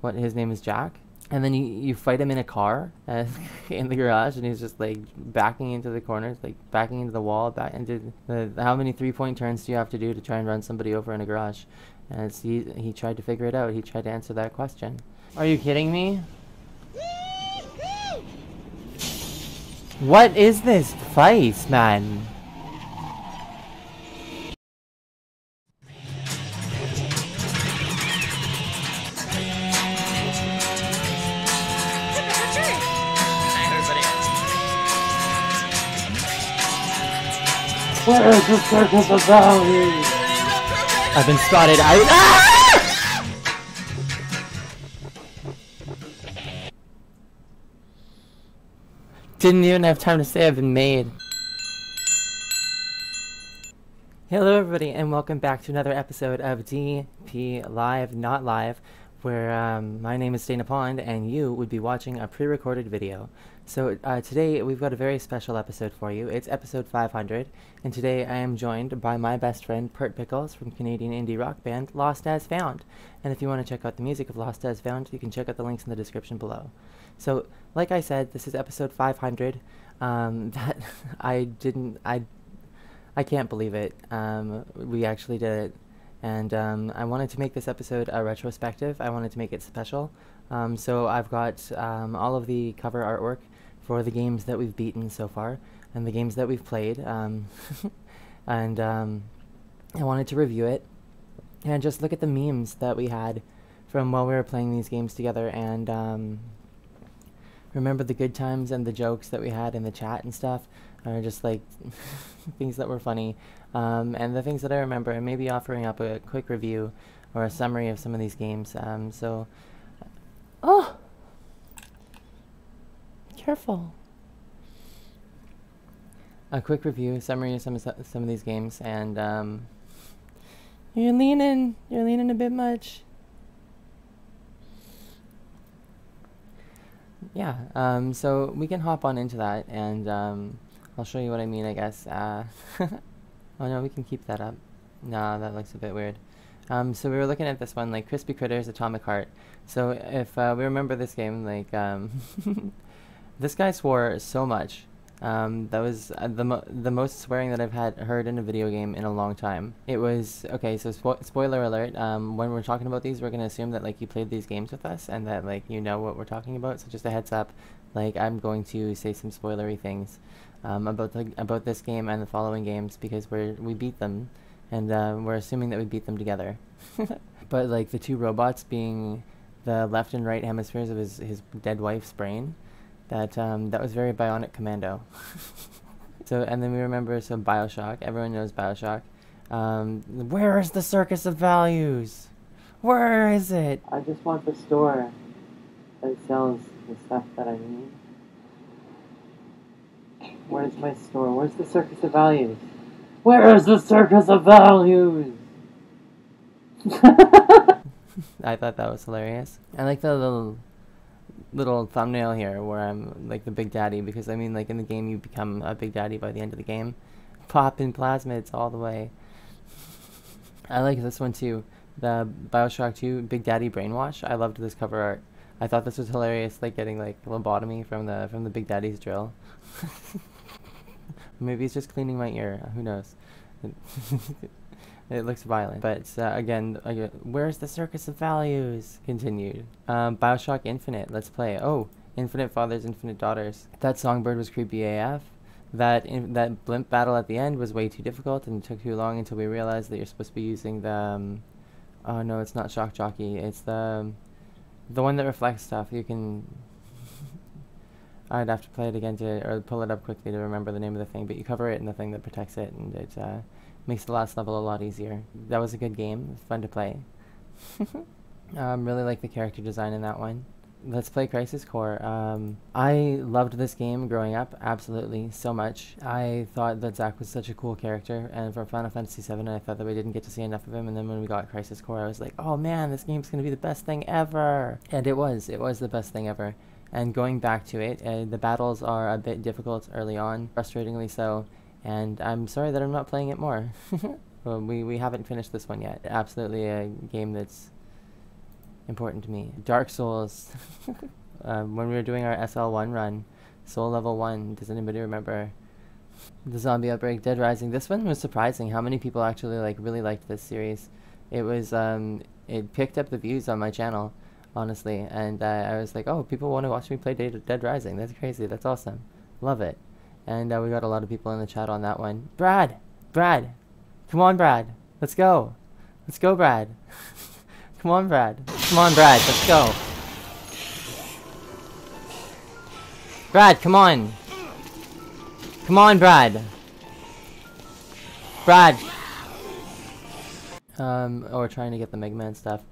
what his name is Jack. And then you, you fight him in a car uh, in the garage, and he's just like backing into the corners, like backing into the wall, back into the. How many three point turns do you have to do to try and run somebody over in a garage? And he he tried to figure it out. He tried to answer that question. Are you kidding me? What is this face, man? The? I've been spotted. I. Ah! Didn't even have time to say I've been made. Hello everybody and welcome back to another episode of DP Live Not Live where um, my name is Danna Pond and you would be watching a pre-recorded video. So uh, today we've got a very special episode for you. It's episode 500 and today I am joined by my best friend Pert Pickles from Canadian indie rock band Lost As Found. And if you want to check out the music of Lost As Found you can check out the links in the description below. So like I said this is episode 500. Um, that I didn't I I can't believe it. Um, we actually did it and um, I wanted to make this episode a retrospective. I wanted to make it special. Um, so I've got um, all of the cover artwork for the games that we've beaten so far and the games that we've played. Um, and um, I wanted to review it and just look at the memes that we had from while we were playing these games together and um, remember the good times and the jokes that we had in the chat and stuff are just like things that were funny um, and the things that I remember and maybe offering up a quick review or a summary of some of these games um, so oh careful. A quick review summary of some of some of these games and um, you're leaning you're leaning a bit much. Yeah um, so we can hop on into that and um, I'll show you what I mean I guess uh, oh no we can keep that up. Nah that looks a bit weird. Um, so we were looking at this one like Crispy Critters Atomic Heart. So if uh, we remember this game like um, this guy swore so much um, that was uh, the mo the most swearing that I've had heard in a video game in a long time. It was okay. So spo spoiler alert. Um, when we're talking about these, we're gonna assume that like you played these games with us and that like you know what we're talking about. So just a heads up. Like I'm going to say some spoilery things um, about the about this game and the following games because we're we beat them, and uh, we're assuming that we beat them together. but like the two robots being the left and right hemispheres of his his dead wife's brain that um, that was very Bionic Commando. so and then we remember some Bioshock. Everyone knows Bioshock. Um, where is the circus of values? Where is it? I just want the store that sells the stuff that I need. Where's my store? Where's the circus of values? Where is the circus of values? I thought that was hilarious. I like the little little thumbnail here where I'm like the big daddy because I mean like in the game you become a big daddy by the end of the game. Pop in plasmids all the way. I like this one too. The Bioshock 2 Big Daddy Brainwash. I loved this cover art. I thought this was hilarious, like getting like lobotomy from the from the Big Daddy's drill. Maybe he's just cleaning my ear. Who knows? It looks violent, but uh, again, uh, where's the circus of values? Continued. Um, Bioshock Infinite. Let's play. Oh, Infinite Fathers, Infinite Daughters. That songbird was creepy AF. That in, that blimp battle at the end was way too difficult and it took too long until we realized that you're supposed to be using the. Um, oh no, it's not Shock Jockey. It's the um, the one that reflects stuff. You can. I'd have to play it again to or pull it up quickly to remember the name of the thing, but you cover it in the thing that protects it, and it. Uh, makes the last level a lot easier. That was a good game. fun to play. um, really like the character design in that one. Let's play Crisis Core. Um, I loved this game growing up, absolutely, so much. I thought that Zack was such a cool character, and for Final Fantasy VII, I thought that we didn't get to see enough of him, and then when we got Crisis Core, I was like, oh man, this game's gonna be the best thing ever! And it was, it was the best thing ever. And going back to it, uh, the battles are a bit difficult early on, frustratingly so, and I'm sorry that I'm not playing it more. well, we, we haven't finished this one yet. Absolutely a game that's important to me. Dark Souls. um, when we were doing our SL1 run, Soul Level 1, does anybody remember? The Zombie Outbreak, Dead Rising. This one was surprising how many people actually like really liked this series. It was, um, it picked up the views on my channel, honestly, and uh, I was like, oh, people want to watch me play Dead, Dead Rising. That's crazy. That's awesome. Love it. And uh, we got a lot of people in the chat on that one. Brad! Brad! Come on, Brad! Let's go! Let's go, Brad! Come on, Brad! Come on, Brad! Let's go! Brad, come on! Come on, Brad! Brad! Um, or oh, trying to get the Mega Man stuff.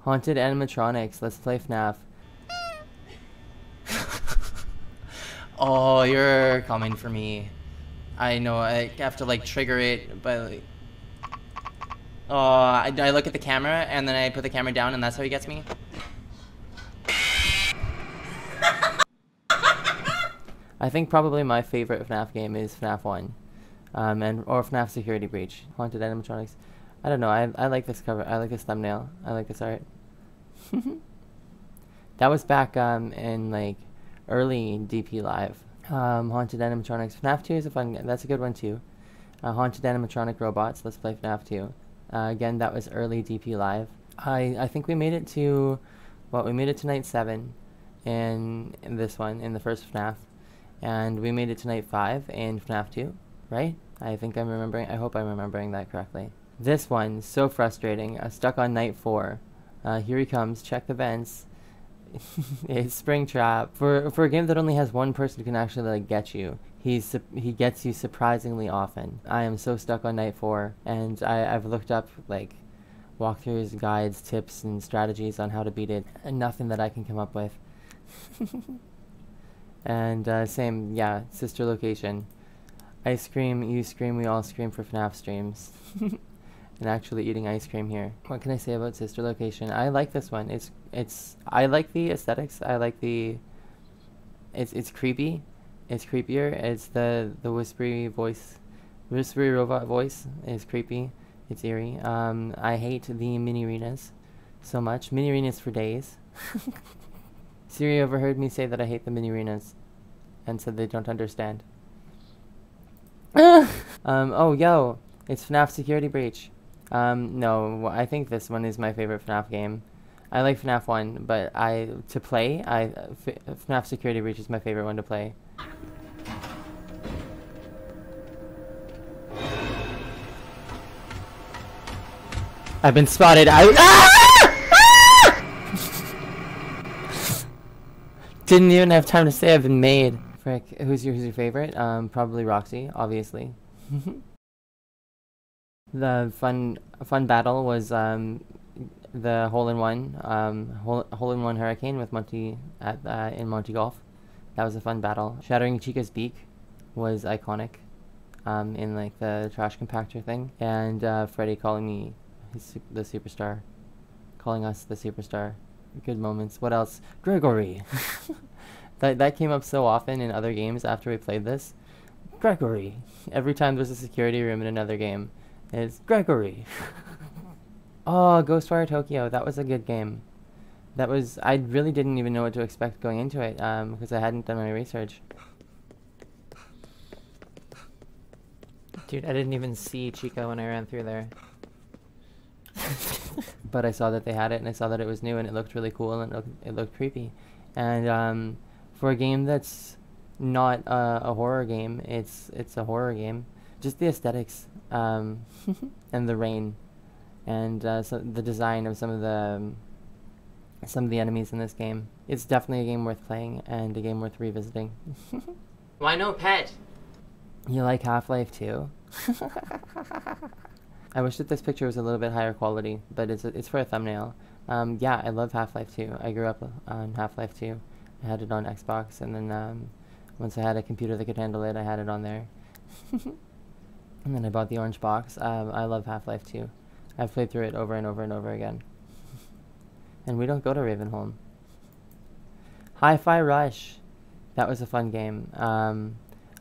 Haunted animatronics. Let's play FNAF. Oh, you're coming for me. I know, I have to like trigger it, but like... Oh, I, I look at the camera and then I put the camera down and that's how he gets me? I think probably my favorite FNAF game is FNAF 1. Um, and or FNAF Security Breach. Haunted Animatronics. I don't know, I, I like this cover. I like this thumbnail. I like this art. that was back um, in like early DP Live. Um, Haunted Animatronics. FNAF 2 is a fun That's a good one too. Uh, Haunted Animatronic Robots. Let's play FNAF 2. Uh, again, that was early DP Live. I, I think we made it to, what, we made it to night 7 in, in this one, in the first FNAF. And we made it to night 5 in FNAF 2, right? I think I'm remembering, I hope I'm remembering that correctly. This one, so frustrating. Uh, stuck on night 4. Uh, here he comes, check the vents. it's Springtrap. For for a game that only has one person who can actually like get you, he's he gets you surprisingly often. I am so stuck on night four, and I I've looked up like walkthroughs, guides, tips, and strategies on how to beat it, and nothing that I can come up with. and uh, same, yeah, sister location. I scream, you scream, we all scream for FNAF streams. and actually eating ice cream here. What can I say about Sister Location? I like this one. It's it's I like the aesthetics. I like the it's it's creepy. It's creepier. It's the the whispery voice, whispery robot voice is creepy. It's eerie. Um, I hate the Minireenas so much. Minireenas for days. Siri overheard me say that I hate the Minireenas, and said they don't understand. um, oh, yo, it's FNAF Security Breach. Um, no, I think this one is my favorite FNAF game. I like FNAF 1, but I to play, I F FNAF Security Breach is my favorite one to play. I've been spotted. I ah! Ah! didn't even have time to say I've been made. Frick, who's your who's your favorite? Um, probably Roxy, obviously. the fun fun battle was um, the hole in one um, hole, hole in one hurricane with Monty at uh, in Monty Golf. That was a fun battle. Shattering Chica's beak was iconic um, in like the trash compactor thing, and uh, Freddy calling me the superstar, calling us the superstar. Good moments. What else? Gregory. that that came up so often in other games after we played this. Gregory. Every time there's a security room in another game is Gregory. oh, Ghostwire Tokyo. That was a good game. That was, I really didn't even know what to expect going into it, um, because I hadn't done my research. Dude, I didn't even see Chica when I ran through there. but I saw that they had it, and I saw that it was new, and it looked really cool, and it looked, it looked creepy. And um, for a game that's not uh, a horror game, it's it's a horror game. Just the aesthetics um, and the rain, and uh, so the design of some of the um, some of the enemies in this game. It's definitely a game worth playing and a game worth revisiting. Why no pet? You like Half-Life too? I wish that this picture was a little bit higher quality, but it's it's for a thumbnail. Um, yeah, I love Half-Life 2. I grew up on Half-Life 2. I had it on Xbox, and then um, once I had a computer that could handle it, I had it on there. And then I bought the orange box. Um, I love Half-Life 2. I've played through it over and over and over again. and we don't go to Ravenholm. Hi-Fi Rush. That was a fun game. Um,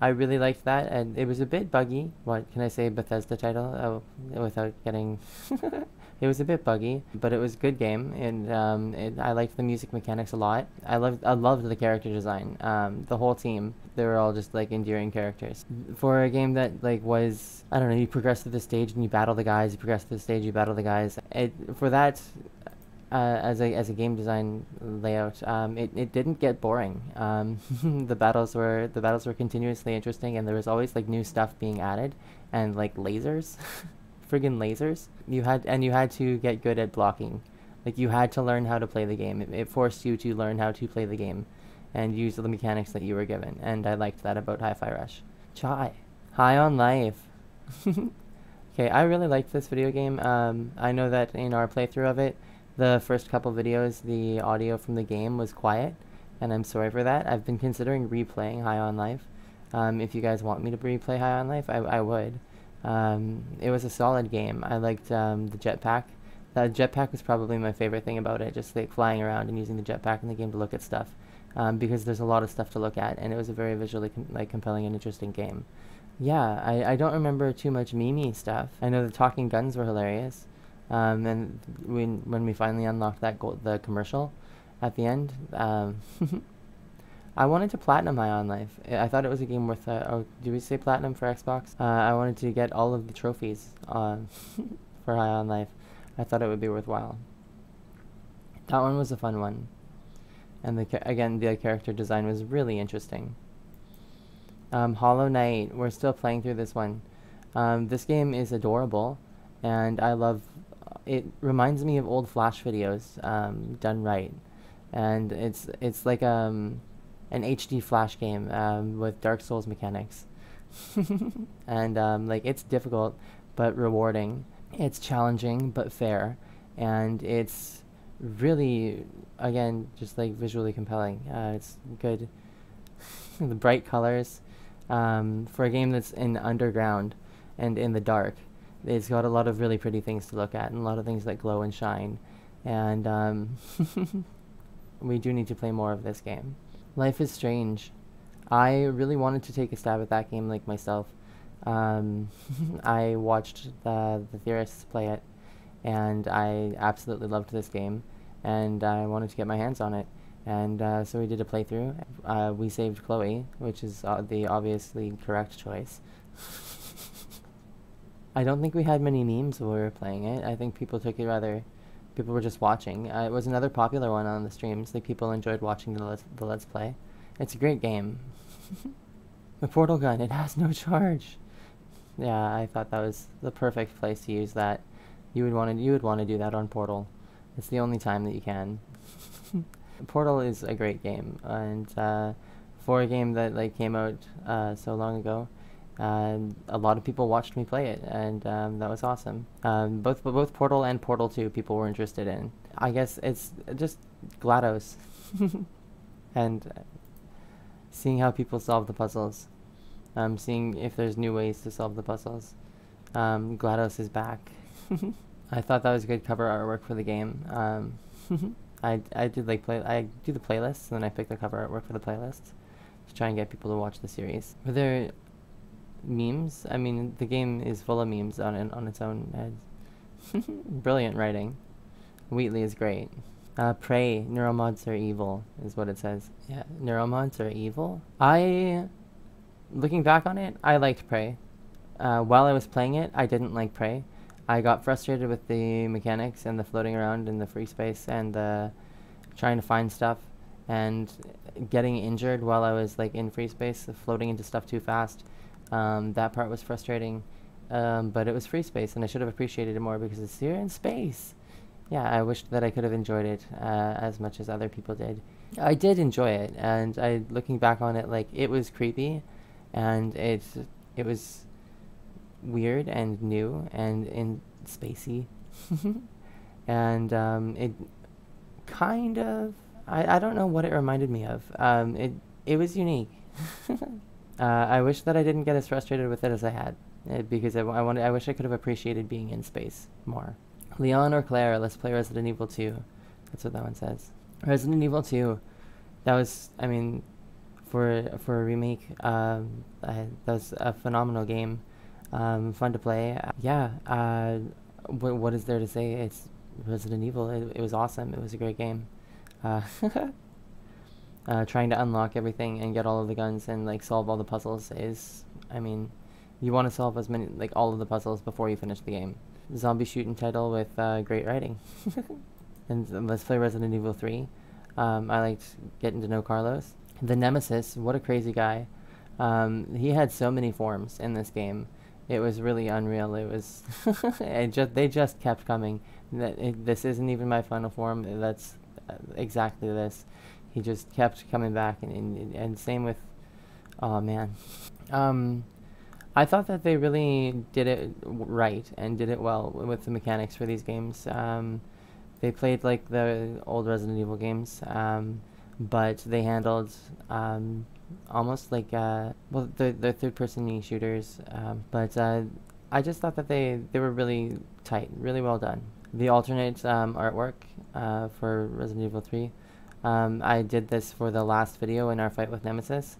I really liked that, and it was a bit buggy. What can I say? Bethesda title oh, without getting It was a bit buggy, but it was a good game, and um, it, I liked the music mechanics a lot. I loved I loved the character design. Um, the whole team, they were all just like endearing characters. For a game that like was I don't know, you progress through the stage and you battle the guys. You progress through the stage, you battle the guys. It for that. Uh, as a as a game design layout, um, it, it didn't get boring. Um, the battles were the battles were continuously interesting, and there was always like new stuff being added, and like lasers. friggin' lasers. You had and you had to get good at blocking. Like you had to learn how to play the game. It, it forced you to learn how to play the game and use the mechanics that you were given. And I liked that about Hi-Fi Rush. Chai. High on life. okay, I really liked this video game. Um, I know that in our playthrough of it, the first couple videos, the audio from the game was quiet, and I'm sorry for that. I've been considering replaying High on Life. Um, if you guys want me to replay High on Life, I, I would. Um, it was a solid game. I liked um, the jetpack. The jetpack was probably my favorite thing about it, just like flying around and using the jetpack in the game to look at stuff, um, because there's a lot of stuff to look at, and it was a very visually com- like compelling and interesting game. Yeah, I, I don't remember too much Mimi stuff. I know the talking guns were hilarious, um, and when when we finally unlocked that gold, the commercial at the end. Um, I wanted to platinum High on Life. I thought it was a game worth. Uh, oh, do we say platinum for Xbox? Uh, I wanted to get all of the trophies uh, for High on Life. I thought it would be worthwhile. That one was a fun one, and the again the character design was really interesting. Um, Hollow Knight. We're still playing through this one. Um, this game is adorable, and I love. It reminds me of old Flash videos um, done right, and it's it's like um an HD Flash game um, with Dark Souls mechanics. and um, like it's difficult but rewarding. It's challenging but fair, and it's really again just like visually compelling. Uh, it's good. the bright colors um, for a game that's in underground and in the dark. It's got a lot of really pretty things to look at and a lot of things that glow and shine. And um, we do need to play more of this game. Life is Strange. I really wanted to take a stab at that game like myself. Um, I watched the, the theorists play it, and I absolutely loved this game, and I wanted to get my hands on it. And uh, so we did a playthrough. Uh, we saved Chloe, which is uh, the obviously correct choice. I don't think we had many memes while we were playing it. I think people took it rather people were just watching. Uh, it was another popular one on the streams. Like people enjoyed watching the let's, the let's play. It's a great game. the portal gun, it has no charge. Yeah, I thought that was the perfect place to use that. You would want to you would want to do that on Portal. It's the only time that you can. Portal is a great game, and uh, for a game that like came out uh, so long ago, and a lot of people watched me play it, and um, that was awesome. Um, both both Portal and Portal 2 people were interested in. I guess it's just GLaDOS, and seeing how people solve the puzzles, um, seeing if there's new ways to solve the puzzles. Um, GLaDOS is back. I thought that was a good cover artwork for the game. Um, I I did like play I do the playlists and then I pick the cover artwork for the playlists to try and get people to watch the series. Were there memes. I mean, the game is full of memes on it, on its own. Brilliant writing. Wheatley is great. Uh, Prey, neuromods are evil, is what it says. Yeah, neuromods are evil. I, looking back on it, I liked Prey. Uh, while I was playing it, I didn't like Prey. I got frustrated with the mechanics and the floating around in the free space and the trying to find stuff and getting injured while I was like in free space, floating into stuff too fast. Um, that part was frustrating, um, but it was free space, and I should have appreciated it more because it's here in space. Yeah, I wished that I could have enjoyed it uh, as much as other people did. I did enjoy it, and I, looking back on it, like it was creepy, and it it was weird and new and in spacey, and um, it kind of I, I don't know what it reminded me of. Um, it it was unique. Uh, I wish that I didn't get as frustrated with it as I had, uh, because I, I, wanted, I wish I could have appreciated being in space more. Leon or Claire, let's play Resident Evil 2. That's what that one says. Resident Evil 2, that was, I mean, for for a remake, um, I, that was a phenomenal game. Um, fun to play. Yeah, uh, what, what is there to say? It's Resident Evil. It, it was awesome. It was a great game. Uh, uh, trying to unlock everything and get all of the guns and like solve all the puzzles is, I mean, you want to solve as many like all of the puzzles before you finish the game. Zombie shooting title with uh, great writing. and let's play Resident Evil 3. Um, I liked getting to know Carlos. The Nemesis, what a crazy guy. Um, he had so many forms in this game. It was really unreal. It was, it just they just kept coming. That this isn't even my final form. That's uh, exactly this. He just kept coming back, and and, and same with, oh man, um, I thought that they really did it right and did it well with the mechanics for these games. Um, they played like the old Resident Evil games, um, but they handled um, almost like uh, well the the third person shooters. Um, but uh, I just thought that they they were really tight, really well done. The alternate um, artwork uh, for Resident Evil 3. Um, I did this for the last video in our fight with Nemesis.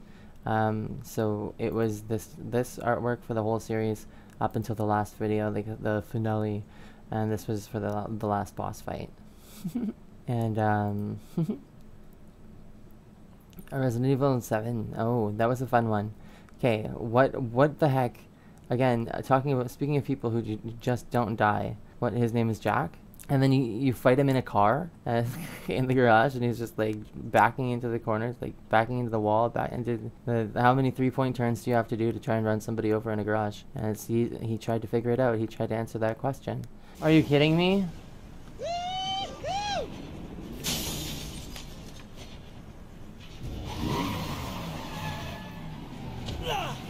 Um, so it was this this artwork for the whole series up until the last video, like the finale, and this was for the the last boss fight. and um, Resident Evil 7. Oh, that was a fun one. Okay, what what the heck? Again, uh, talking about speaking of people who just don't die. What his name is Jack, and then you you fight him in a car uh, in the garage, and he's just like backing into the corners, like backing into the wall, back into the. How many three point turns do you have to do to try and run somebody over in a garage? And he he tried to figure it out. He tried to answer that question. Are you kidding me?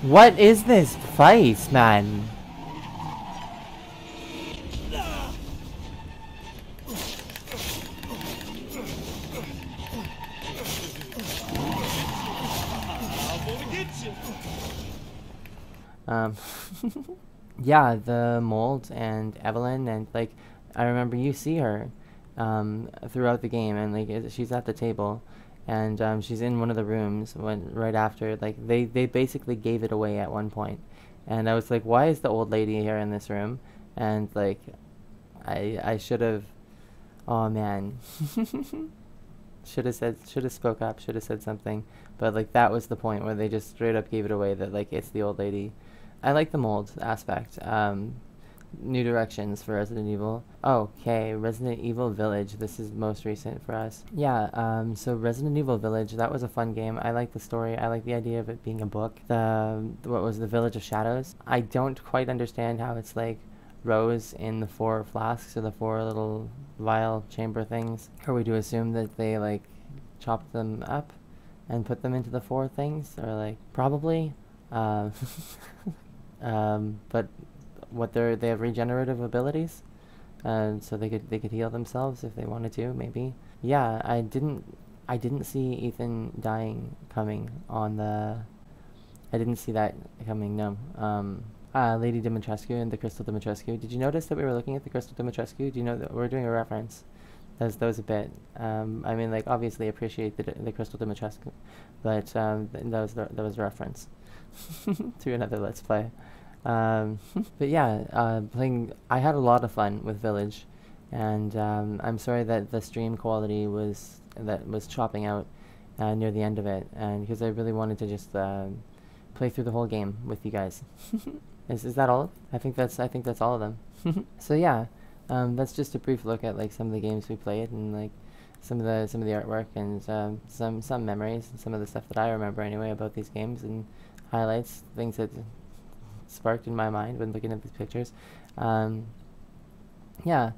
What is this face, man? Um, yeah, the mold and Evelyn and like, I remember you see her um, throughout the game and like she's at the table and um, she's in one of the rooms when right after like they they basically gave it away at one point. And i was like why is the old lady here in this room? And like i i should have oh man. Should have said should have spoke up should have said something but like that was the point where they just straight up gave it away that like it's the old lady i like the mold aspect um new directions for Resident Evil. Okay, Resident Evil Village. This is most recent for us. Yeah, um, so Resident Evil Village, that was a fun game. I like the story. I like the idea of it being a book. The, what was the Village of Shadows? I don't quite understand how it's like Rose in the four flasks or the four little vial chamber things. Are we to assume that they like chopped them up and put them into the four things? Or like, probably. Uh, um, but what they're they have regenerative abilities, and so they could they could heal themselves if they wanted to. Maybe. Yeah, I didn't I didn't see Ethan dying coming on the. I didn't see that coming. No. Um, uh, Lady Dimitrescu and the Crystal Dimitrescu. Did you notice that we were looking at the Crystal Dimitrescu? Do you know that we're doing a reference? That was a bit. Um, I mean, like obviously appreciate the the Crystal Dimitrescu, but um, that was the, that was a reference to another Let's Play. Um, but yeah, uh, playing. I had a lot of fun with Village, and um, I'm sorry that the stream quality was that was chopping out uh, near the end of it, and because I really wanted to just uh, play through the whole game with you guys. is is that all? I think that's I think that's all of them. so yeah, um, that's just a brief look at like some of the games we played and like some of the some of the artwork and um, some some memories and some of the stuff that I remember anyway about these games and highlights, things that sparked in my mind when looking at these pictures. Um, yeah,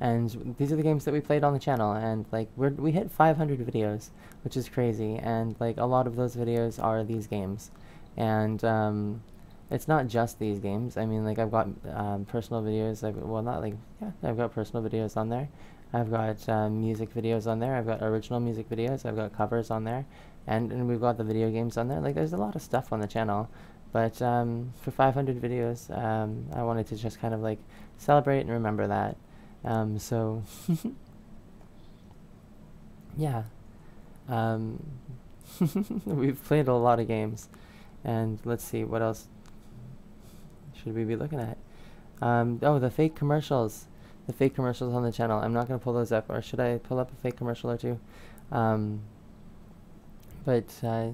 and these are the games that we played on the channel, and like we we hit 500 videos, which is crazy, and like a lot of those videos are these games, and um, it's not just these games. I mean, like I've got um, personal videos. I've, well, not like yeah, I've got personal videos on there. I've got um, music videos on there. I've got original music videos. I've got covers on there, and and we've got the video games on there. Like there's a lot of stuff on the channel, but um, for 500 videos, um, I wanted to just kind of like celebrate and remember that. Um, so, yeah. Um, we've played a lot of games. And let's see, what else should we be looking at? Um, oh, the fake commercials. The fake commercials on the channel. I'm not going to pull those up, or should I pull up a fake commercial or two? Um, but, uh,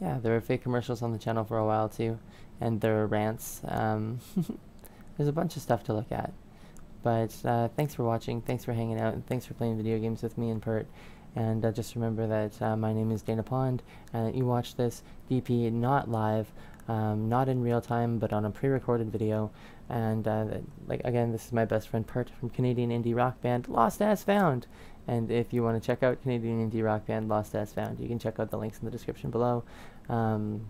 yeah, there were fake commercials on the channel for a while, too. And there were rants. Um, there's a bunch of stuff to look at. But uh, thanks for watching, thanks for hanging out, and thanks for playing video games with me and Pert. And uh, just remember that uh, my name is Danna Pond, and that you watch this DP not live, um, not in real time, but on a pre-recorded video. And uh, like again, this is my best friend Pert from Canadian indie rock band Lost as Found. And if you want to check out Canadian indie rock band Lost as Found, you can check out the links in the description below. Um,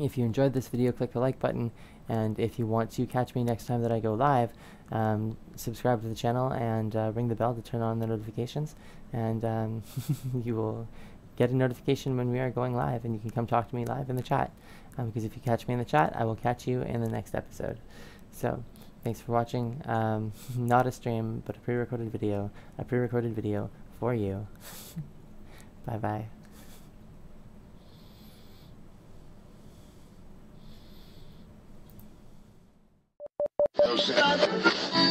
if you enjoyed this video, click the like button, and if you want to catch me next time that I go live, um, subscribe to the channel and uh, ring the bell to turn on the notifications, and um, you will get a notification when we are going live, and you can come talk to me live in the chat, um, because if you catch me in the chat, I will catch you in the next episode. So, thanks for watching. Um, not a stream, but a pre-recorded video, a pre-recorded video for you. Bye-bye. No,